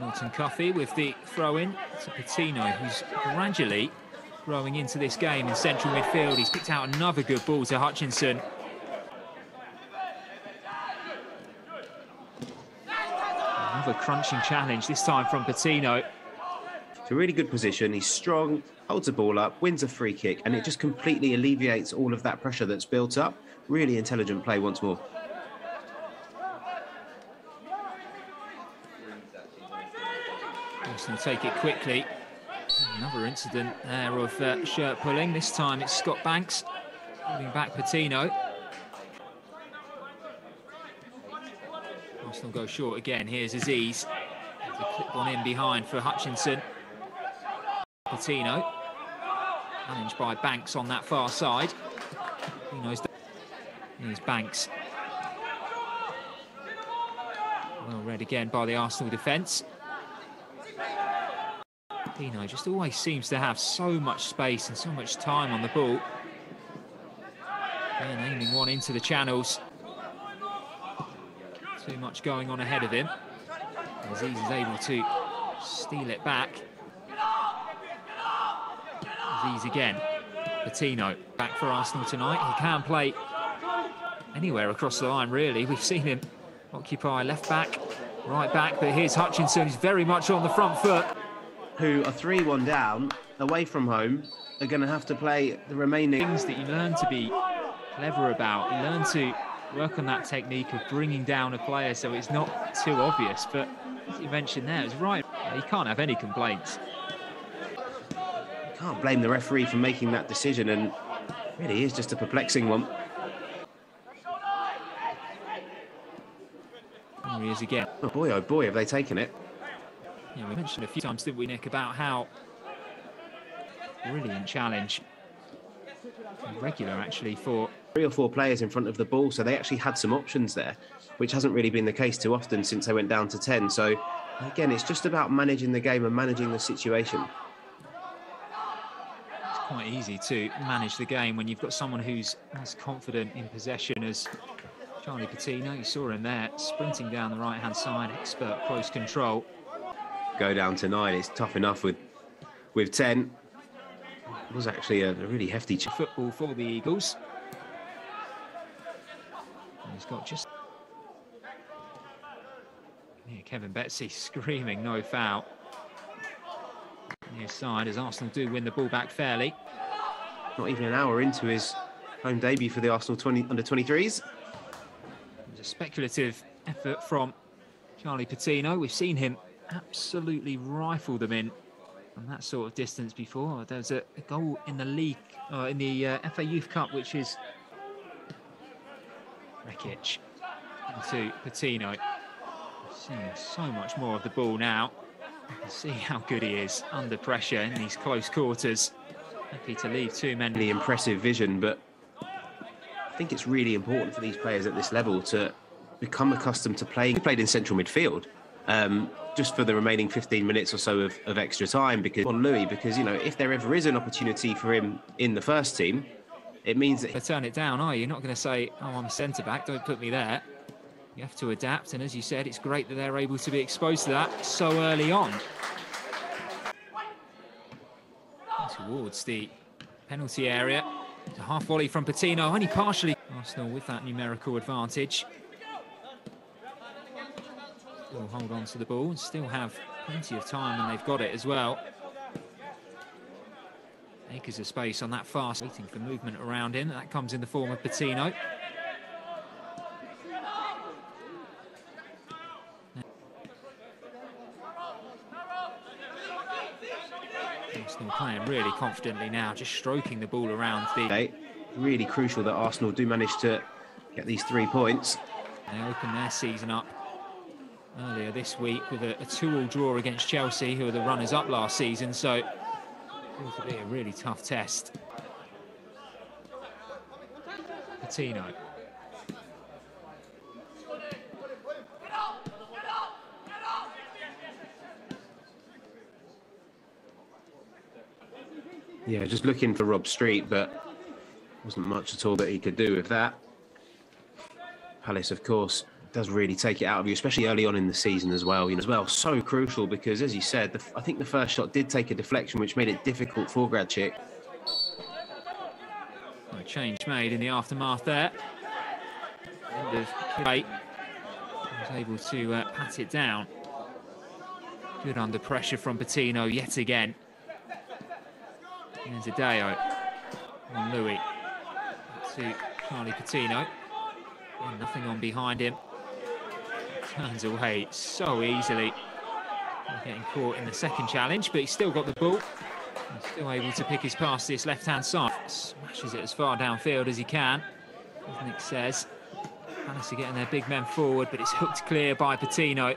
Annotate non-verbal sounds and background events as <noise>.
Norton Cuffy with the throw in to Patino, who's gradually growing into this game in central midfield. He's picked out another good ball to Hutchinson. Another crunching challenge, this time from Patino. It's a really good position. He's strong, holds the ball up, wins a free kick, and it just completely alleviates all of that pressure that's built up. Really intelligent play once more. Arsenal take it quickly. Another incident there of uh, shirt pulling. This time it's Scott Banks holding back Patino. Arsenal go short again. Here's Azeez. A clip one in behind for Hutchinson. Patino. Managed by Banks on that far side. he Patino's Here's Banks. Well read again by the Arsenal defence. Pino just always seems to have so much space and so much time on the ball. And aiming one into the channels. Too much going on ahead of him. Azeez is able to steal it back. Azeez again. Patino back for Arsenal tonight. He can play anywhere across the line, really. We've seen him occupy left back, right back, but here's Hutchinson, who's very much on the front foot who are 3 1 down away from home are going to have to play the remaining. Things that you learn to be clever about, you learn to work on that technique of bringing down a player so it's not too obvious. But as you mentioned there, it's right. He can't have any complaints. You can't blame the referee for making that decision, and really is just a perplexing one. There he is again. Oh boy, oh boy, have they taken it. You know, we mentioned a few times, didn't we, Nick, about how brilliant challenge, regular actually for three or four players in front of the ball, so they actually had some options there, which hasn't really been the case too often since they went down to ten. So again, it's just about managing the game and managing the situation. It's quite easy to manage the game when you've got someone who's as confident in possession as Charlie Patino. You saw him there sprinting down the right-hand side, expert close control go down to nine. It's tough enough with with ten. It was actually a, a really hefty football for the Eagles. And he's got just yeah, Kevin Betsy <laughs> screaming no foul. Near side as Arsenal do win the ball back fairly. Not even an hour into his home debut for the Arsenal 20 under 23s. It was a speculative effort from Charlie Patino. We've seen him absolutely rifle them in from that sort of distance before. There was a, a goal in the league, uh, in the uh, FA Youth Cup, which is Rekik into Patino. Seeing so much more of the ball now. You can see how good he is under pressure in these close quarters. Happy to leave two men. The impressive vision, but I think it's really important for these players at this level to become accustomed to playing. He played in central midfield um, just for the remaining 15 minutes or so of, of extra time because on Louis, because you know if there ever is an opportunity for him in the first team, it means that they turn it down. Are you not going to say, "Oh, I'm centre back, don't put me there"? You have to adapt, and as you said, it's great that they're able to be exposed to that so early on. Towards the penalty area, It's a half volley from Patino, only partially. Arsenal with that numerical advantage will hold on to the ball and still have plenty of time and they've got it as well. Acres of space on that fast, waiting for movement around him. That comes in the form of Patino. Arsenal playing really confidently now, just stroking the ball around the... Really crucial that Arsenal do manage to get these three points. They open their season up earlier this week with a, a two-all draw against Chelsea, who are the runners-up last season. So it will be a really tough test. Patino. Yeah, just looking for Rob Street, but wasn't much at all that he could do with that. Palace, of course, does really take it out of you, especially early on in the season as well. You know, as well, so crucial because, as you said, the, I think the first shot did take a deflection, which made it difficult for Gradzic. A change made in the aftermath there. End of. Was able to uh, pat it down. Good under pressure from Patino yet again. There's Adeo on Louis to Charlie Patino. And nothing on behind him. Turns away so easily. Getting caught in the second challenge, but he's still got the ball. He's still able to pick his pass to this left-hand side. Smashes it as far downfield as he can, as Nick says. Palace are getting their big men forward, but it's hooked clear by Patino.